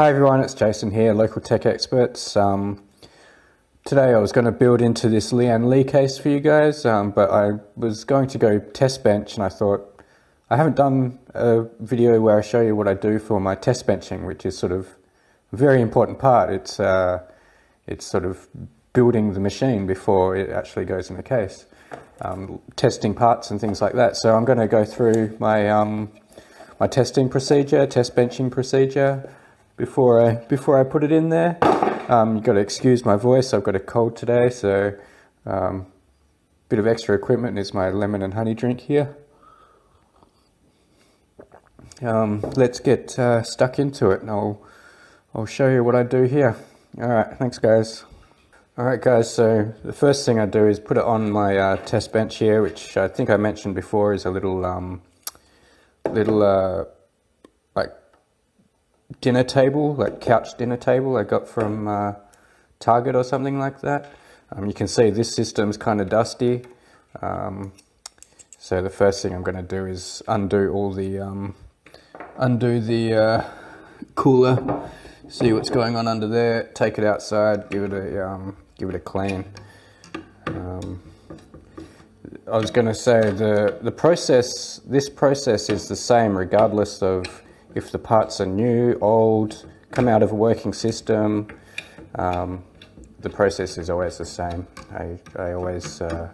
Hi everyone, it's Jason here, Local Tech Experts. Um, today I was going to build into this Lian Li case for you guys, um, but I was going to go test bench and I thought I haven't done a video where I show you what I do for my test benching, which is sort of a very important part. It's, uh, it's sort of building the machine before it actually goes in the case, um, testing parts and things like that. So I'm going to go through my, um, my testing procedure, test benching procedure, before I before I put it in there. Um, you've got to excuse my voice. I've got a cold today, so um, bit of extra equipment is my lemon and honey drink here. Um, let's get uh, stuck into it, and I'll I'll show you what I do here. All right, thanks, guys. All right, guys. So the first thing I do is put it on my uh, test bench here, which I think I mentioned before is a little um, little. Uh, dinner table, like couch dinner table I got from uh, Target or something like that. Um, you can see this system's kind of dusty. Um, so the first thing I'm going to do is undo all the um, undo the uh, cooler, see what's going on under there, take it outside, give it a um, give it a clean. Um, I was going to say the the process. This process is the same regardless of if the parts are new, old, come out of a working system, um, the process is always the same. I, I always uh,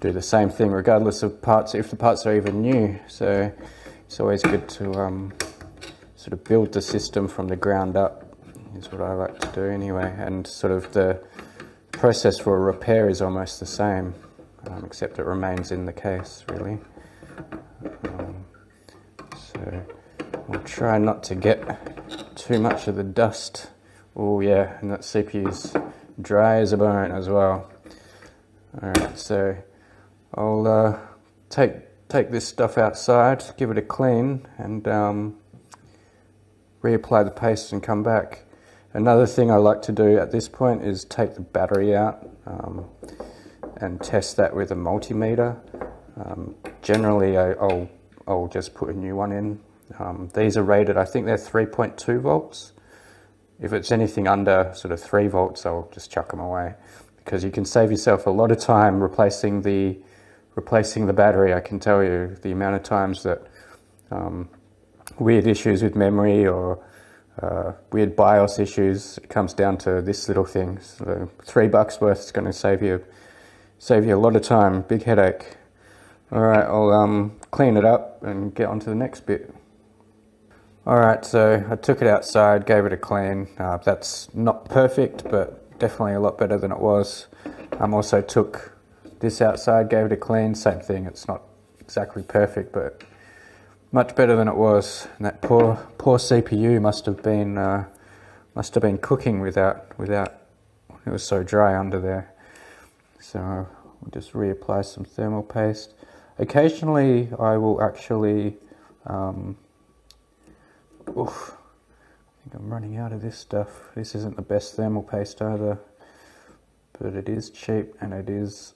do the same thing regardless of parts, if the parts are even new. So it's always good to um, sort of build the system from the ground up, is what I like to do anyway. And sort of the process for a repair is almost the same, um, except it remains in the case, really. Um, so We'll try not to get too much of the dust. Oh yeah, and that CPU's dry as a bone as well. Alright, so I'll uh, take take this stuff outside, give it a clean, and um, reapply the paste and come back. Another thing I like to do at this point is take the battery out um, and test that with a multimeter. Um, generally, I, will I'll just put a new one in um, these are rated, I think they're 3.2 volts. If it's anything under sort of 3 volts, I'll just chuck them away because you can save yourself a lot of time replacing the replacing the battery. I can tell you the amount of times that um, weird issues with memory or uh, weird BIOS issues it comes down to this little thing. So three bucks worth is going to save you save you a lot of time. Big headache. All right, I'll um, clean it up and get on to the next bit. Alright, so I took it outside, gave it a clean. Uh, that's not perfect, but definitely a lot better than it was. Um, also took this outside, gave it a clean, same thing. It's not exactly perfect, but much better than it was. And that poor, poor CPU must have been, uh, must have been cooking without, without, it was so dry under there. So we'll just reapply some thermal paste. Occasionally I will actually um, Oof. I think I'm running out of this stuff. This isn't the best thermal paste either, but it is cheap and it is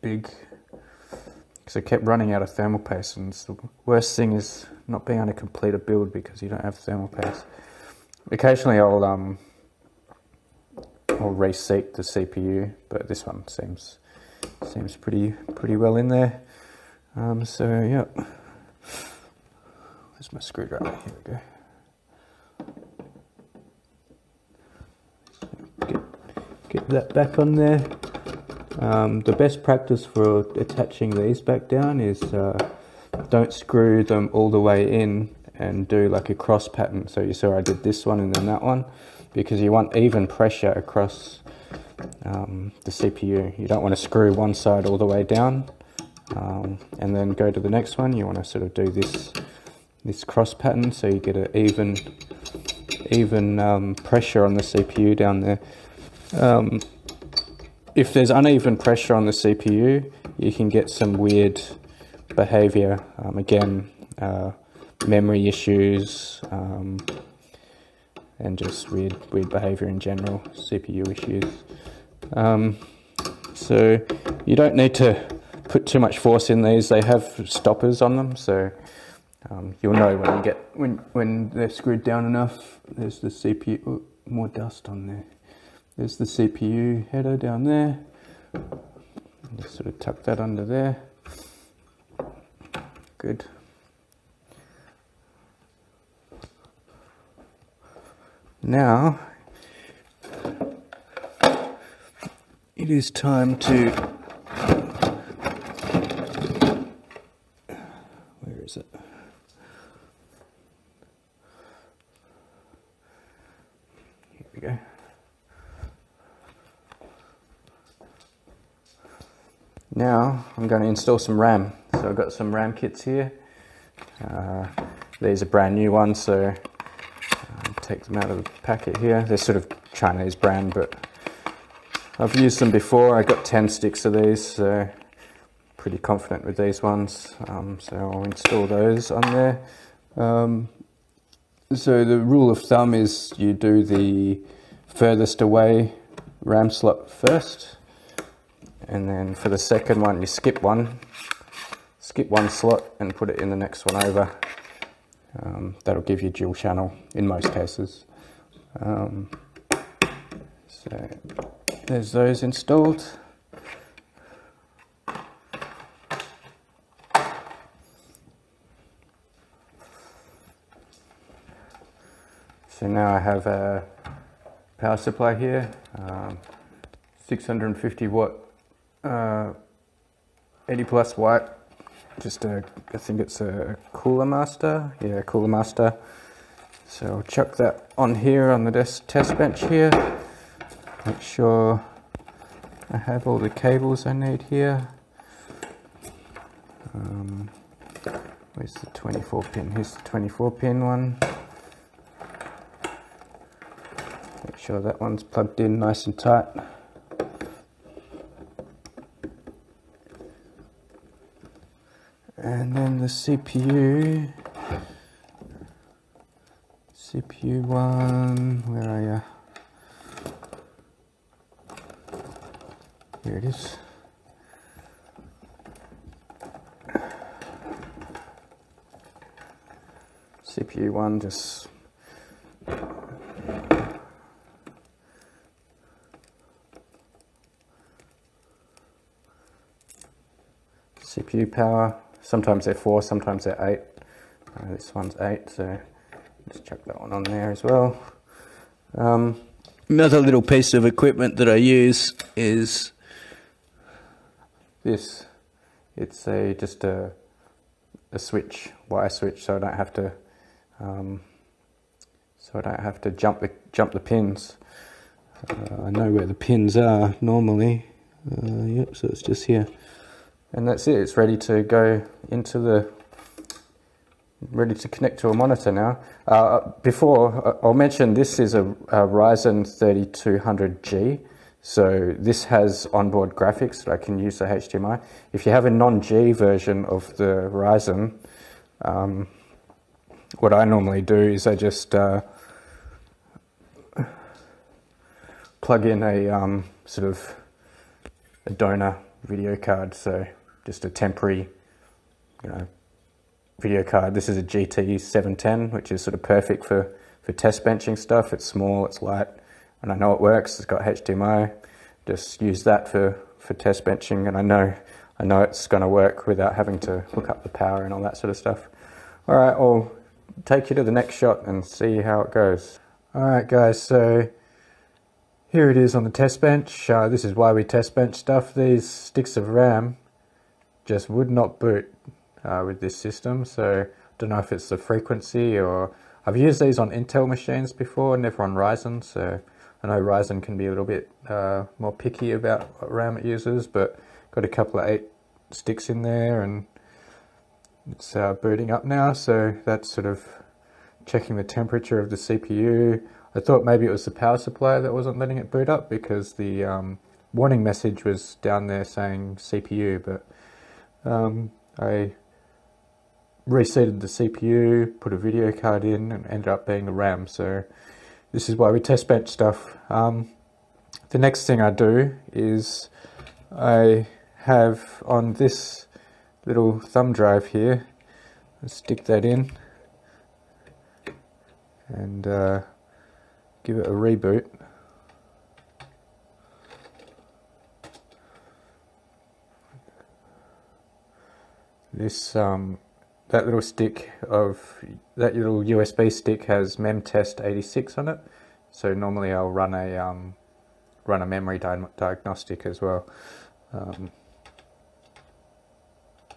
big. Because I kept running out of thermal paste, and the worst thing is not being able to complete a build because you don't have thermal paste. Occasionally, I'll um, I'll reseat the CPU, but this one seems seems pretty pretty well in there. Um, so yeah. Where's my screwdriver? Here we go. Get, get that back on there. Um, the best practice for attaching these back down is uh, don't screw them all the way in and do like a cross pattern. So you saw I did this one and then that one because you want even pressure across um, the CPU. You don't want to screw one side all the way down um, and then go to the next one. You want to sort of do this this cross pattern so you get an even even um, pressure on the CPU down there. Um, if there's uneven pressure on the CPU, you can get some weird behavior. Um, again, uh, memory issues um, and just weird weird behavior in general, CPU issues. Um, so you don't need to put too much force in these. They have stoppers on them, so Um, you'll know when you get when when they're screwed down enough. There's the CPU. Oh, more dust on there. There's the CPU header down there. Just sort of tuck that under there. Good. Now it is time to where is it? We go. Now I'm going to install some RAM. So I've got some RAM kits here. Uh, these are brand new ones, so I'll take them out of the packet here. They're sort of Chinese brand, but I've used them before. I got 10 sticks of these, so pretty confident with these ones. Um, so I'll install those on there. Um, so the rule of thumb is you do the furthest away RAM slot first and then for the second one you skip one skip one slot and put it in the next one over. Um, that'll give you dual channel in most cases. Um, so there's those installed so now I have a power supply here um, 650 watt uh, 80 plus watt. Just a, I think it's a Cooler Master. Yeah, Cooler Master. So I'll chuck that on here on the desk test bench here. Make sure I have all the cables I need here. Um, where's the 24 pin? Here's the 24 pin one. Make sure that one's plugged in nice and tight. and then the CPU CPU one where are you here it is. CPU one just CPU power Sometimes they're four, sometimes they're eight. Uh, this one's eight, so just chuck that one on there as well. Um, another little piece of equipment that I use is this. It's a just a a switch, wire switch, so I don't have to um, so I don't have to jump the jump the pins. Uh, I know where the pins are normally. Uh, yep, so it's just here and that's it. It's ready to go into the ready to connect to a monitor now. Uh, before uh, I'll mention this is a, a Ryzen 3200G so this has onboard graphics that I can use the HDMI if you have a non-G version of the Ryzen um, what I normally do is I just uh, plug in a um, sort of a donor video card. So just a temporary, you know, video card. This is a GT 710, which is sort of perfect for, for test benching stuff. It's small, it's light, and I know it works. It's got HDMI. Just use that for, for test benching, and I know I know it's going to work without having to hook up the power and all that sort of stuff. All right, I'll take you to the next shot and see how it goes. All right, guys, so here it is on the test bench. Uh, this is why we test bench stuff. These sticks of RAM just would not boot uh, with this system. So I don't know if it's the frequency or I've used these on Intel machines before, never on Ryzen. So I know Ryzen can be a little bit uh, more picky about what RAM it uses, but got a couple of eight sticks in there and it's uh, booting up now. So that's sort of checking the temperature of the CPU. I thought maybe it was the power supply that wasn't letting it boot up because the um, warning message was down there saying CPU, but um, I reseated the CPU, put a video card in, and ended up being the RAM. So this is why we test bench stuff. Um, the next thing I do is I have on this little thumb drive here, stick that in and uh, give it a reboot. This um, that little stick of that little USB stick has MemTest86 on it, so normally I'll run a um, run a memory di diagnostic as well. Um,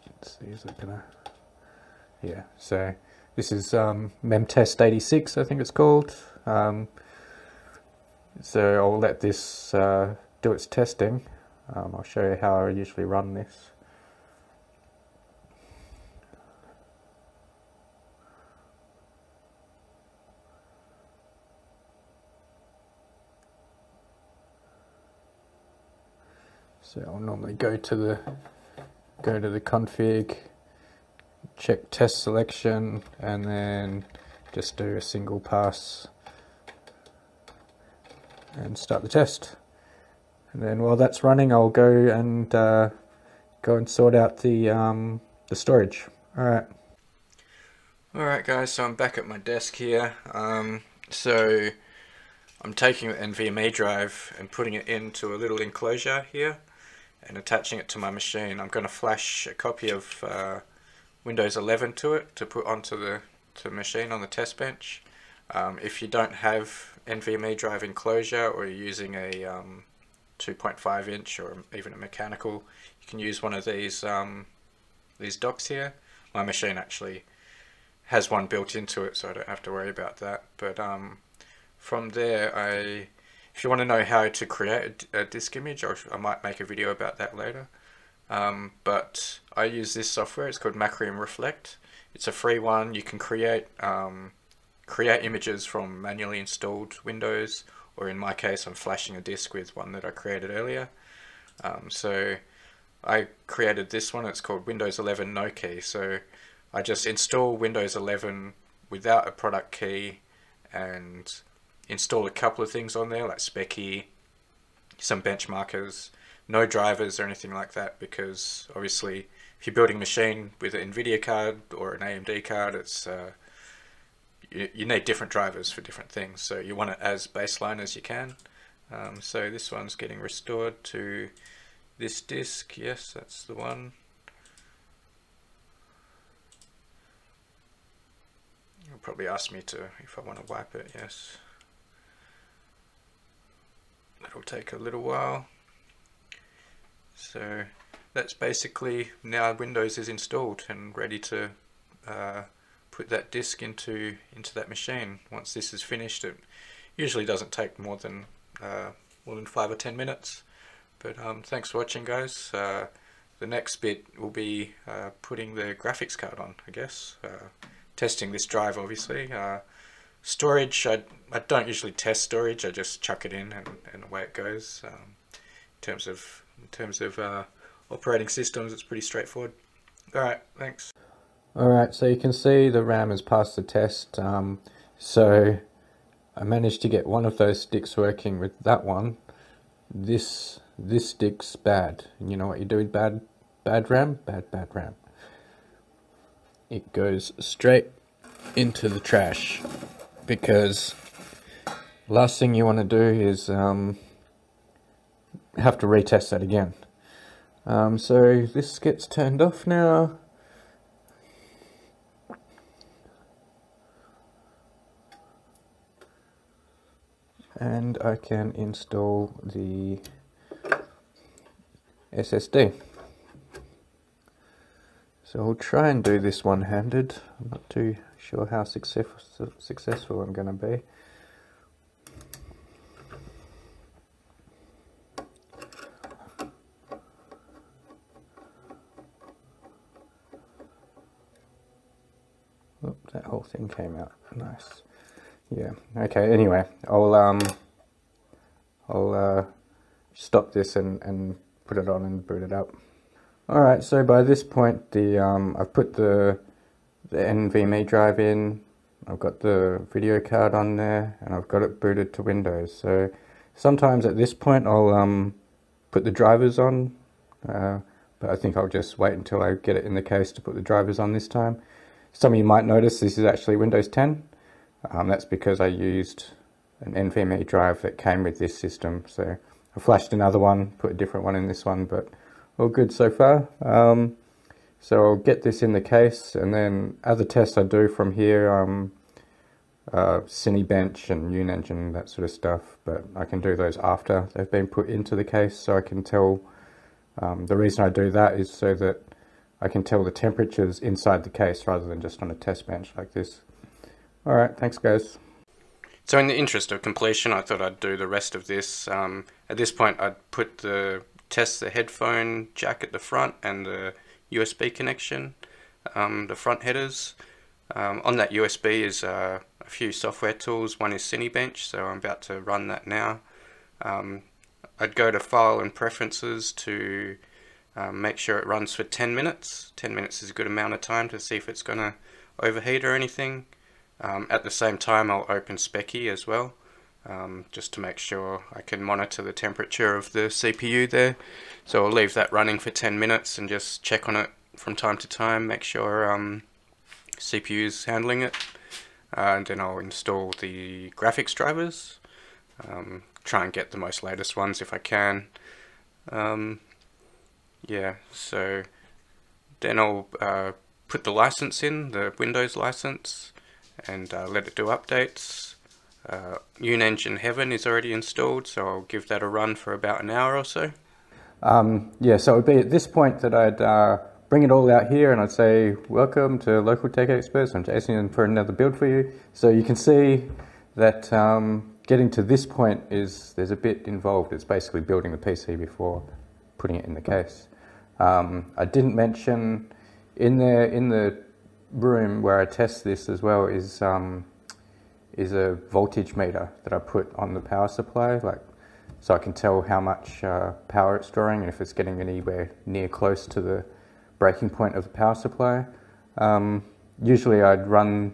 let's see, is it gonna? Yeah, so this is um, MemTest86, I think it's called. Um, so I'll let this uh, do its testing. Um, I'll show you how I usually run this. So I'll normally go to the go to the config, check test selection, and then just do a single pass and start the test. And then while that's running, I'll go and uh, go and sort out the um, the storage. All right. All right, guys. So I'm back at my desk here. Um, so I'm taking the NVMe drive and putting it into a little enclosure here and attaching it to my machine. I'm going to flash a copy of uh, Windows 11 to it to put onto the to machine on the test bench. Um, if you don't have NVMe drive enclosure or you're using a um, 2.5 inch or even a mechanical, you can use one of these um, these docks here. My machine actually has one built into it, so I don't have to worry about that. But um, from there, I if you want to know how to create a disk image, I might make a video about that later. Um, but I use this software, it's called Macrium Reflect. It's a free one, you can create, um, create images from manually installed Windows, or in my case I'm flashing a disk with one that I created earlier. Um, so I created this one, it's called Windows 11 No Key. So I just install Windows 11 without a product key and install a couple of things on there like Speccy, some benchmarkers, no drivers or anything like that because obviously if you're building a machine with an NVIDIA card or an AMD card, it's uh, you, you, need different drivers for different things. So you want it as baseline as you can. Um, so this one's getting restored to this disk. Yes, that's the one. You'll probably ask me to if I want to wipe it. Yes. That'll take a little while. So that's basically now Windows is installed and ready to uh, put that disk into into that machine. Once this is finished, it usually doesn't take more than uh, more than five or ten minutes. But um, thanks for watching, guys. Uh, the next bit will be uh, putting the graphics card on, I guess. Uh, testing this drive, obviously. Storage, I, I don't usually test storage. I just chuck it in and, and away it goes. Um, in terms of in terms of uh, operating systems, it's pretty straightforward. All right, thanks. All right, so you can see the RAM has passed the test. Um, so I managed to get one of those sticks working with that one. This this stick's bad. And you know what you do with bad bad RAM? Bad bad RAM. It goes straight into the trash because last thing you want to do is um, have to retest that again. Um, so this gets turned off now. And I can install the SSD. So I'll try and do this one-handed. Not too sure how success successful I'm going to be. Oh, that whole thing came out nice. Yeah. Okay. Anyway, I'll um, I'll uh, stop this and and put it on and boot it up. All right. So by this point, the um, I've put the the NVMe drive in, I've got the video card on there, and I've got it booted to Windows. So sometimes at this point I'll um, put the drivers on, uh, but I think I'll just wait until I get it in the case to put the drivers on this time. some of you might notice this is actually Windows 10. Um, that's because I used an NVMe drive that came with this system. So I flashed another one, put a different one in this one, but all good so far. Um, so I'll get this in the case and then other tests I do from here, um, uh, Cinebench and Unigine, that sort of stuff, but I can do those after they've been put into the case so I can tell, um, the reason I do that is so that I can tell the temperatures inside the case rather than just on a test bench like this. Alright, thanks guys. So in the interest of completion, I thought I'd do the rest of this. Um, at this point, I'd put the test the headphone jack at the front and the USB connection, um, the front headers. Um, on that USB is uh, a few software tools. One is Cinebench, so I'm about to run that now. Um, I'd go to File and Preferences to um, make sure it runs for 10 minutes. 10 minutes is a good amount of time to see if it's going to overheat or anything. Um, at the same time I'll open Speccy as well um, just to make sure I can monitor the temperature of the CPU there. So I'll leave that running for 10 minutes and just check on it from time to time, make sure um, CPU is handling it. Uh, and then I'll install the graphics drivers, um, try and get the most latest ones if I can. Um, yeah, so then I'll uh, put the license in, the Windows license, and uh, let it do updates. Uh, Unigine Heaven is already installed, so I'll give that a run for about an hour or so. Um, yeah, so it would be at this point that I'd uh, bring it all out here and I'd say, welcome to Local Tech Experts, I'm Jason for another build for you. So you can see that um, getting to this point is, there's a bit involved. It's basically building the PC before putting it in the case. Um, I didn't mention in there, in the room where I test this as well is um, is a voltage meter that I put on the power supply, like so I can tell how much uh, power it's drawing and if it's getting anywhere near close to the breaking point of the power supply. Um, usually I'd run,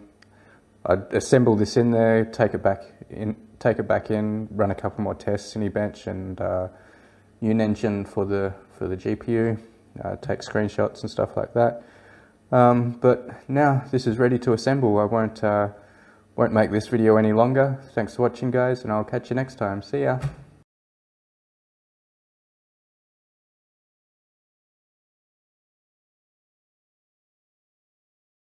I'd assemble this in there, take it back in, take it back in, run a couple more tests, Cinebench and uh, Unigine for the for the GPU, uh, take screenshots and stuff like that. Um, but now this is ready to assemble. I won't, uh, won't make this video any longer. Thanks for watching guys and I'll catch you next time. See ya.